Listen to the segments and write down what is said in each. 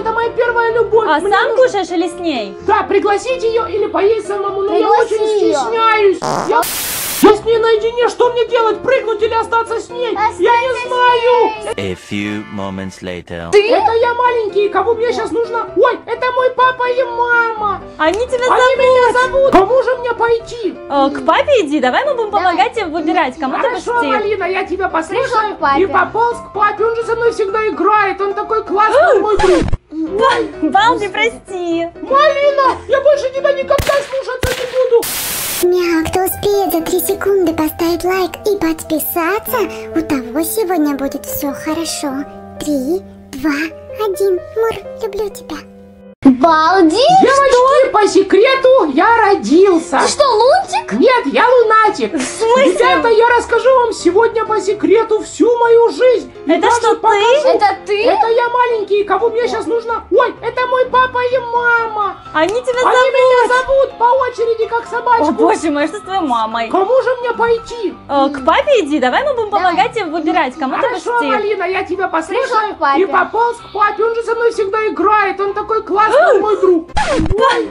это моя первая любовь. А Мне сам нужно- кушаешь или с ней? Да, пригласить ее или поесть самому, но я очень её. стесняюсь. Я... я с ней наедине, что мне делать? Прыгнуть или остаться с ней? я не знаю. A few moments later. Это я маленький, кого мне сейчас нужно? Ой, это мой папа и мама. Они тебя Они зовут. меня зовут. Кому же мне пойти? Э, К папе иди, давай мы будем помогать тебе выбирать, кому ты Хорошо, посетишь. Малина, я тебя послушаю и пополз к папе. Он же со мной всегда играет, он такой классный мой друг. Балди, прости. Малина, я больше тебя никогда слушаться не буду. Мяу, кто успеет за 3 секунды поставить лайк и подписаться, у того сегодня будет все хорошо. Три, два, один. Мур, люблю тебя. Балди? Девочки, по секрету я родился. Ты что, лунтик? Нет, я лунатик. В смысле? Ребята, я расскажу вам сегодня по секрету всю мою жизнь. И Это что, ты? покажу. Это ты? Это я маленький, кого мне сейчас нужно? Ой, это мой папа и мама. Они тебя Они зовут. меня зовут по очереди, как собачку. О, боже мой, что с твоей мамой? Кому же мне пойти? Э, К папе иди, давай мы будем помогать тебе выбирать, кому ты Хорошо. Малина, я тебя послушаю и пополз к папе. Он же со мной всегда играет, он такой классный мой друг.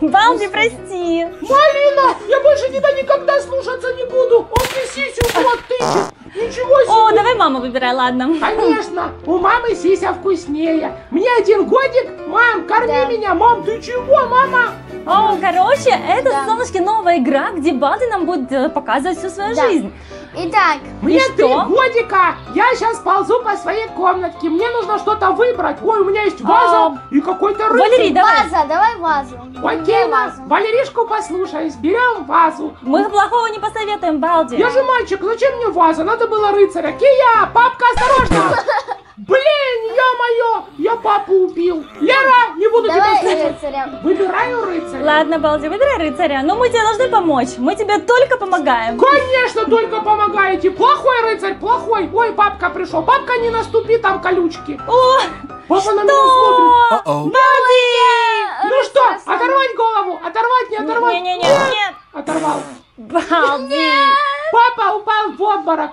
Балди, прости. Малина, я больше тебя никогда слушаться не буду. Он мне сисю тычет. Ничего себе. О, давай маму выбирай, ладно. Конечно, у мамы сися вкуснее. Мне один годик, мам, корми Да. меня, мам, ты чего, мама? О, короче, это, Да. солнышки, новая игра, где Балди нам будет э, показывать всю свою Да. жизнь. Итак, Мне что? три годика, я сейчас ползу по своей комнатке, мне нужно что-то выбрать. Ой, у меня есть ваза А, и какой-то рыб. Валерий, давай. ваза, давай вазу. Окей, вазу? Валеришку послушаюсь, берем вазу. Мы плохого не посоветуем, Балди. Я же мальчик, зачем мне ваза? Надо было рыцаря. Кия, папка, осторожно! Блин, ё-моё, я папу убил. Лера, не буду тебя Давай слушать. рыцаря. Выбираю рыцаря. Ладно, Балди, выбирай рыцаря. Но мы тебе должны помочь. Мы тебе только помогаем. Конечно, только помогаете. Плохой рыцарь, плохой. Ой, папка пришел. Папка, не наступи, там колючки. О, Папа на меня смотрит. Uh-oh. Балди! Ну что, оторвать голову? Оторвать, не оторвать? Не-не-не, нет. Оторвал. Балди! Папа упал в обморок.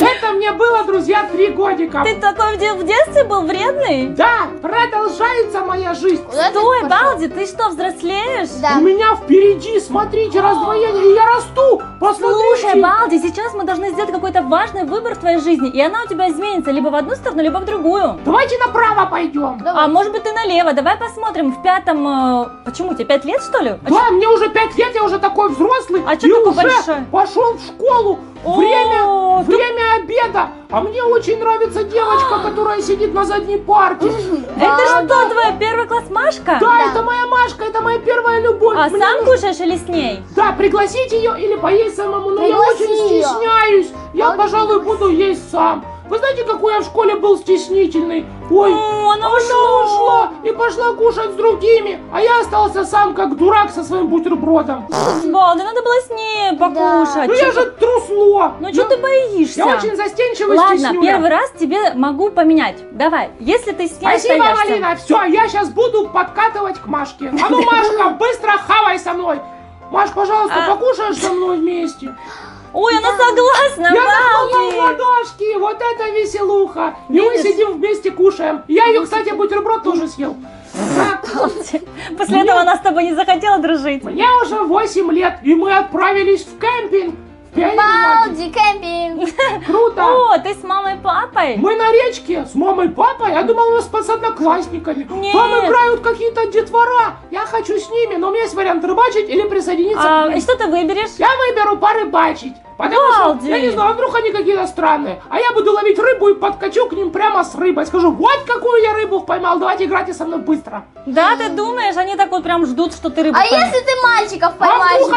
Это мне было, друзья, три годика. Ты такой в, де- в детстве был вредный? Да, продолжается моя жизнь. Куда Стой? Балди, ты что, взрослеешь? Да. У меня впереди, смотрите, раздвоение, и я расту. Посмотрите. Слушай, Балди, сейчас мы должны сделать какой-то важный выбор в твоей жизни, и она у тебя изменится либо в одну сторону, либо в другую. Давайте направо пойдем. Давай. А может быть ты налево? Давай посмотрим в пятом... э, Почему тебе пять лет что ли? А Да, мне уже пять лет, я уже такой взрослый. А чё и такой уже большой? пошел в школу. О, Время, ты- время обеда. А мне очень нравится девочка, которая сидит на задней парте. Это что, твоя первый класс Машка? Да, Да. это моя Машка, это моя первая любовь. А Мне сам нужно- кушаешь или с ней? Да, пригласить ее или поесть самому, но я Пригласи очень её. стесняюсь. Я, А пожалуй, буду есть сам. Вы знаете, какой я в школе был стеснительный? Ой, О, она она ушла. ушла и пошла кушать с другими, а я остался сам как дурак со своим бутербродом. Балди, надо было с ней покушать. Ну Чё я же трусло. Ну что ты боишься? Я очень застенчивый Ладно, стеснюля. первый раз тебе могу поменять. Давай, если ты с ней Спасибо, остаешься. Малина. Все, я сейчас буду подкатывать к Машке. А ну, Машка, быстро хавай со мной. Маш, пожалуйста, А. покушаешь со мной вместе. Ой, она согласна, Я Балди. ладошки, вот это веселуха. И мы Видишь? сидим вместе кушаем. Я ее, кстати, бутерброд тоже съел. После этого она с тобой не захотела дружить. Мне уже 8 лет, и мы отправились в кемпинг. Балди, кемпинг. Круто. О, ты с мамой и папой? Мы на речке с мамой и папой. Я думал, у нас с одноклассниками. Нет. Там играют какие-то детвора. Я хочу с ними, но у меня есть вариант рыбачить или присоединиться А, к ним. и что ты выберешь? Я выберу порыбачить. Потому что, Балди. я не знаю, вдруг они какие-то странные. А я буду ловить рыбу и подкачу к ним прямо с рыбой. Скажу, вот какую я рыбу поймал, давайте играйте со мной быстро. Да, ты думаешь, они так вот прям ждут, что ты рыбу А поймешь. если ты мальчиков поймаешь, вдруг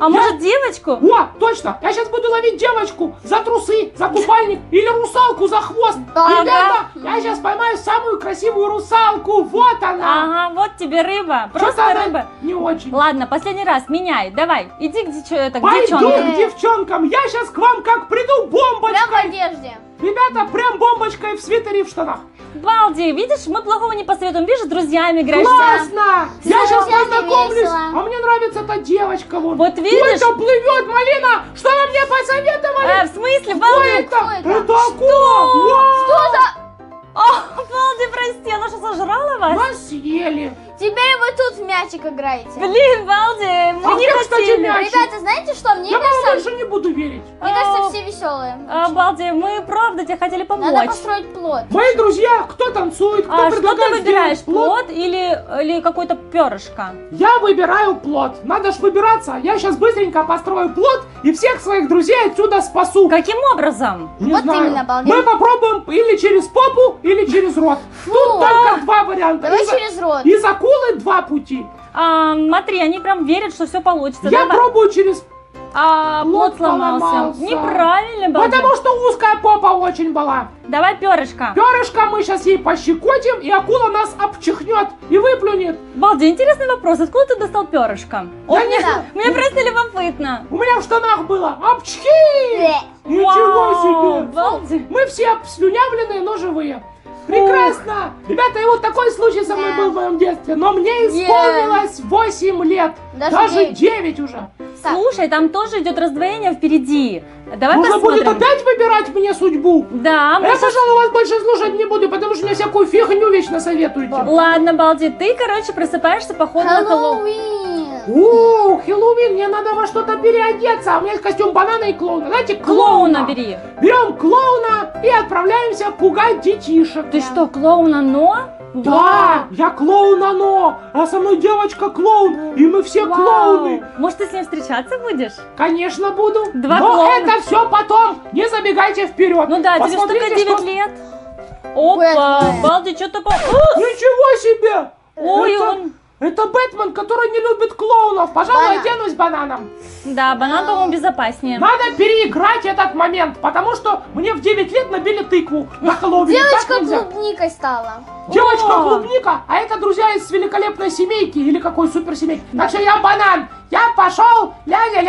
А может девочку? О, точно, я сейчас буду ловить девочку за трусы, за купальник или русалку за хвост. Ага. Ребята, я сейчас поймаю самую красивую русалку, вот она. Ага, вот тебе рыба. Просто рыба. Не очень. Ладно, последний раз, меняй. Давай, иди к, девчо- это, к Пойду девчонкам. к девчонкам, я сейчас к вам как приду Прям в бомбочкой. одежде. Ребята, прям бомбочкой в свитере и в штанах. Балди, видишь, мы плохого не посоветуем. Видишь, с друзьями играешь. Классно! С Я сейчас познакомлюсь, весело. а мне нравится эта девочка вон. Вот Ой, видишь? это плывет, Малина! Что вы мне посоветовали? Э, в смысле, Что Балди? это? Кто это? Это акула! Вау! Что за... О, Балди, прости, она что, сожрала вас? Нас съели. Теперь вы тут в мячик играете. Блин, Балди, мы А не кстати, хотели. Ребята, знаете что? Мне Я кажется, больше не буду верить. мне кажется, все веселые. А, Балди, мы правда тебе хотели Надо помочь. построить плод. Мои друзья, кто танцует, кто А что ты выбираешь, плод? плод или, или какой-то перышко? Я выбираю плод. Надо ж выбираться. Я сейчас быстренько построю плод и всех своих друзей отсюда спасу. Каким образом? Не Вот знаю. именно, обалдеть. Мы попробуем или через попу, или через рот. Тут только два варианта. Давай из, через рот. из акулы два пути. А, смотри, они прям верят, что все получится. Я Давай. пробую через... А, Плод плод сломался. поломался. Неправильно, Балди. Потому что узкая попа очень была. Давай перышко. Перышко мы сейчас ей пощекотим, и акула нас обчихнет и выплюнет. Балди, интересный вопрос. Откуда ты достал перышко? Я О, мне, не знаю. мне просто любопытно. У меня в штанах было. Обчхи! Ничего себе! Балди. Мы все слюнявленные, но живые. Прекрасно! Ребята, и вот такой случай со мной Да. был в моем детстве. Но мне исполнилось 8 лет. Даже Даже девять. 9 уже. Так. Слушай, там тоже идет раздвоение впереди. Давай Нужно будет посмотрим. опять выбирать мне судьбу. Да, мы Я, пожалуй, вас больше слушать не буду, потому что мне всякую фигню вечно советуете. Ладно, Балди, ты, короче, просыпаешься походу на Хэллоуин. Хэллоуин. О, Хэллоуин, мне надо во что-то переодеться. А у меня есть костюм банана и клоуна. Знаете, клоуна. Клоуна бери. Берем клоуна и отправляемся пугать детишек. Ты что, клоуна, но? Да, я клоун оно, а со мной девочка клоун, и мы все Вау. клоуны. Может, ты с ним встречаться будешь? Конечно буду. Два Но клоуна. это все потом. Не забегайте вперед. Ну да, тебе Посмотрите, только 9 что- лет. Опа, Бэтмен. Балди, что-то по... Ничего себе! Ой, это, он... это Бэтмен, который не любит клоунов. Пожалуй, Банан. оденусь бананом. Да, банан, по-моему, безопаснее. Надо переиграть этот момент, потому что мне в 9 лет набили тыкву на Хэллоуин. Девочка клубникой стала. Девочка О! клубника, а это друзья из великолепной семейки или какой суперсемейки. Так что я банан. Я пошел,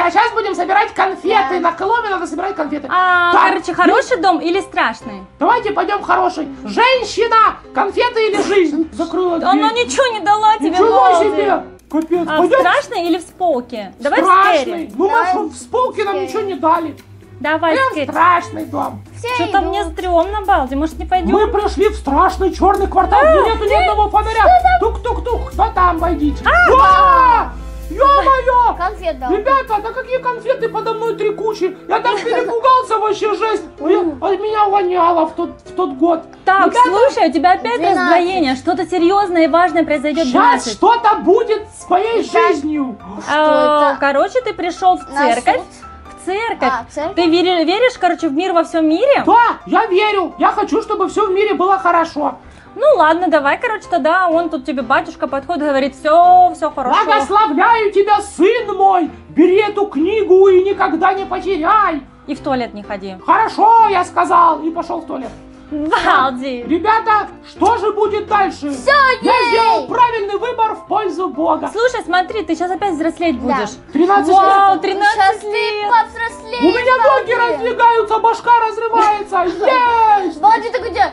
ля-ля-ля, сейчас будем собирать конфеты. Да. На Хэллоуин надо собирать конфеты. А, Так, короче, хороший дом или страшный? Давайте пойдем хороший. Женщина, конфеты или жизнь? Закрыла дверь. Она ничего не дала тебе, Ничего себе. Капец, А, в пойдем страшный или в сполке? Давай в страшный. скэри. Ну, Давай в сполке нам ничего не дали. Давай в Прям скэри. страшный дом. Что-то мне стрёмно, Балди, может не пойдем? Мы пришли в страшный черный квартал, где нету ни одного фонаря. Тук-тук-тук, кто там, войдите. А! Ё-моё! Конфет дал. Ребята, да какие конфеты подо мной три кучи? Я там перепугался вообще жесть. Я- а меня воняло в тот, в тот год. Так, Ребята, слушай, у тебя опять 12. раздвоение. Что-то серьезное и важное произойдет Сейчас 12. что-то будет с моей жизнью. А, это? Короче, ты пришел в церковь. церковь. А, церковь? Ты веришь, веришь, короче, в мир во всем мире? Да, я верю. Я хочу, чтобы все в мире было хорошо. Ну ладно, давай, короче, тогда он тут тебе батюшка подходит и говорит, все, все хорошо. Благословляю тебя, сын мой. Бери эту книгу и никогда не потеряй. И в туалет не ходи. Хорошо, я сказал, и пошел в туалет. Балди. Ребята, что же будет дальше? Всё, Я ей! сделал правильный выбор в пользу Бога. Слушай, смотри, ты сейчас опять взрослеть Да. будешь. 13 Вау, лет. 13 Сейчас лет. повзрослеешь. У меня ноги Балди. раздвигаются, башка разрывается. Есть! Балди такой, где?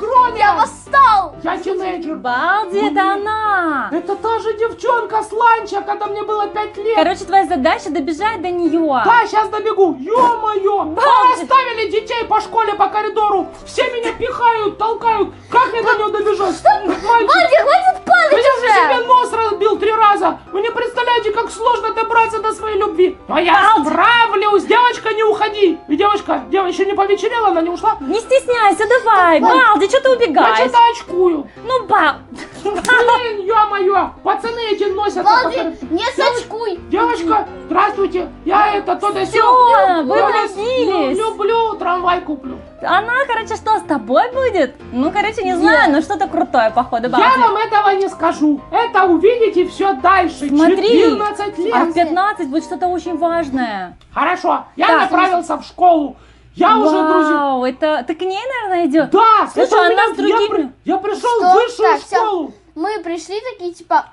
Я! Я Гроня! Я восстал! Я тинейджер. Балди, это она. Это та же девчонка с ланча, когда мне было 5 лет. Короче, твоя задача добежать до нее. Да, сейчас добегу. Ё-моё! Расставили детей по школе, по коридору. Все меня пихают, толкают. Как мне до нее добежать? Балди, хватит падать я же себе уже! нос разбил три раза. Вы не представляете, как сложно добраться до своей любви. Но я справлюсь. Девочка, не уходи. И девочка, девочка еще не повечерела, она не ушла. Не стесняйся, давай. Балди, что ты Я убегаешь? Очкую. Ну, ба... Блин, ё-моё, пацаны эти носятся. по Балди, не сочкуй! Девочка, здравствуйте, я это то да сё. вы Я влюбились. лю- Люблю, трамвай куплю. Она, короче, что, с тобой будет? Ну, короче, не знаю, но что-то крутое, походу, Я Балди. вам этого не скажу. Это увидите все дальше. Смотри, 14 лет. а в 15 будет что-то очень важное. Хорошо, я направился в школу. Я уже, друзья... Вау, это... Ты к ней, наверное, идет? Да, Слушай, это у она меня- с другими- Я, я пришел Что? в высшую Так, всё. школу. Мы пришли такие, типа,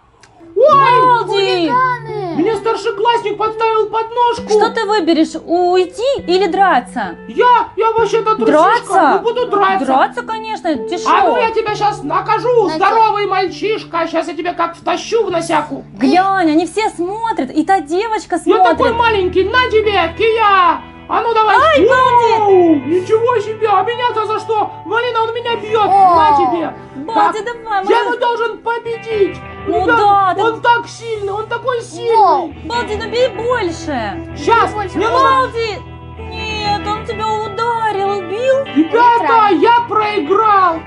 Ой, хулиганы! мне старшеклассник подставил подножку. Что ты выберешь, уйти или драться? Я, я вообще-то. Драться? Ну, буду драться. Драться, конечно, А ну тяжело. я тебя сейчас накажу, На здоровый мальчишка. Сейчас я тебя как втащу в носяку. Глянь, они все смотрят, и та девочка Я такой смотрит. маленький, на тебе, кия! А ну давай. Ай, Вау, Ничего себе, а меня-то за что? Малина, он меня бьет. На тебе. Балди, давай, Я его должен победить. Ну да, Он так сильный, он такой сильный. Балди, ну бей больше. Сейчас, нужно... Балди! Нет, он тебя ударил, убил? Ребята, я проиграл.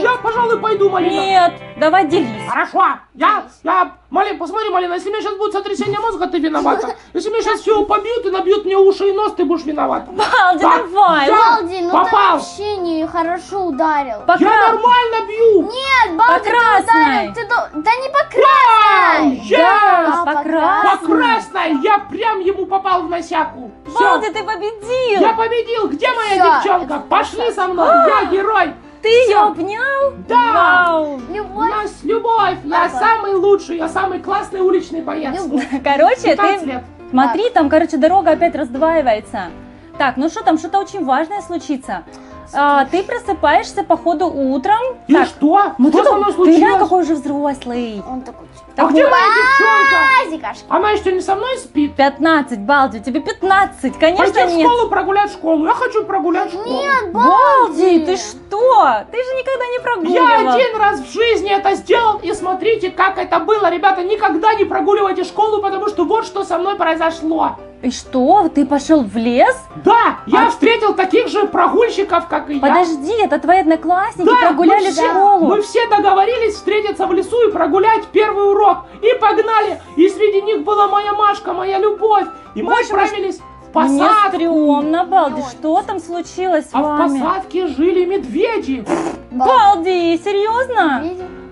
Я, пожалуй, пойду, Малина. Нет, давай делись. Хорошо, я, я, Малин, посмотри, Малина, если у меня сейчас будет сотрясение мозга, ты виновата. Если меня сейчас все побьют и набьют мне уши и нос, ты будешь виноват. Балди, Так, давай. я Балди, ну попал. ты вообще не хорошо ударил. По Я кра- нормально бью. Нет, Балди, ты красной. ударил. Ты Да не по красной. yes! А, по по красной. По красной я прям ему попал в носяку. Все, Балди, ты победил. я победил. Где моя Всё, девчонка? это Пошли со мной, А! я герой. Ты ее обнял? Да. Вау. У Любовь. нас любовь. Я Папа. самый лучший, я самый классный уличный боец. Любовь. Короче, 15 ты лет. смотри, там, короче, дорога опять раздваивается. Так, ну что там, что-то очень важное случится. А, ты просыпаешься, походу, утром. И Так, что? ну что ты, со мной ты глянь, случилось? какой уже взрослый. Он такой. А Так где вот, моя девчонка? Азикашки. Она еще не со мной спит? 15, Балди, тебе 15, конечно Пойти в нет. школу прогулять школу. Я хочу прогулять школу. Нет, Балди, ты что? Ты же никогда не прогуливал. Я один раз в жизни это сделал, и смотрите, как это было. Ребята, никогда не прогуливайте школу, потому что вот что со мной произошло. И что, ты пошел в лес? Да, я А- встретил таких же прогульщиков, как и я. Подожди, это твои одноклассники Да, прогуляли мы все, школу. мы все договорились встретиться в лесу и прогулять первый урок. И погнали. И среди них была моя Машка, моя любовь. И мы Боже мой, отправились в Мне посадку. стрёмно, Балди, Ой. что там случилось с А в вами? посадке жили медведи. Балди, серьезно?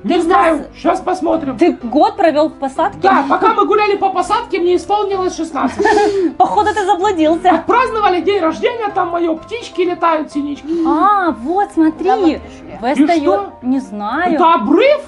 Не Ты знаю, нас- сейчас посмотрим. Ты год провел в посадке? Да, пока мы гуляли по посадке, мне исполнилось 16. Походу ты заблудился. Отпраздновали день рождения, там мое, птички летают, синички. А, вот, смотри. Вы что? Не знаю. Это обрыв?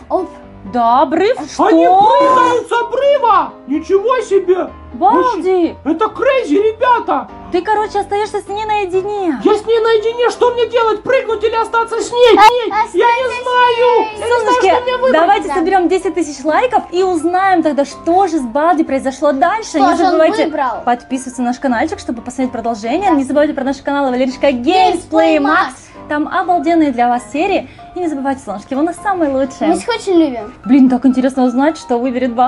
Да, обрыв. Что? Они прыгают с обрыва! Ничего себе! Балди, Это крейзи, ребята! ты, короче, остаешься с ней наедине. Я с ней наедине, что мне делать? Прыгнуть или остаться с ней? Эй, я не знаю! не Солнышки, что давайте Да. соберем 10 тысяч лайков и узнаем тогда, что же с Балди произошло дальше. Что Не забывайте подписываться на наш каналчик, чтобы посмотреть продолжение. Не забывайте про наш канал Валеришка Max. Max. Там обалденные для вас серии. И не забывайте, солнышки, вы нас самые лучшие. Мы их очень любим. Блин, так интересно узнать, что выберет Балди.